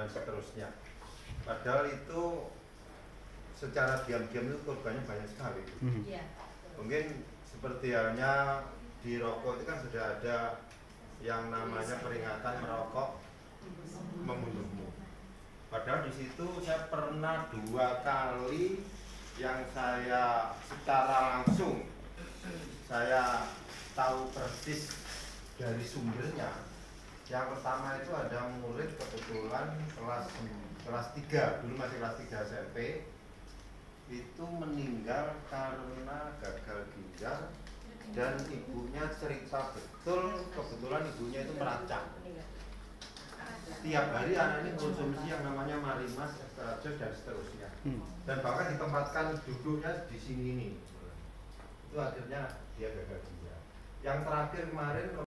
dan seterusnya. Padahal itu secara diam-diam itu korbannya banyak sekali. Hmm. Iya. Mungkin seperti halnya di rokok itu kan sudah ada yang namanya peringatan merokok membunuhmu. Padahal di situ saya pernah dua kali yang saya secara langsung saya tahu persis dari sumbernya. Yang pertama itu ada murid kebetulan kelas kelas 3, dulu masih kelas 3 SMP itu meninggal karena gagal ginjal dan ibunya cerita betul kebetulan ibunya itu meracak tiap hari anak ini konsumsi yang namanya marimas, ekstrajer dan seterusnya. Hmm. dan bahkan ditempatkan duduknya di sini nih. Itu akhirnya dia gagal ginjal. Yang terakhir kemarin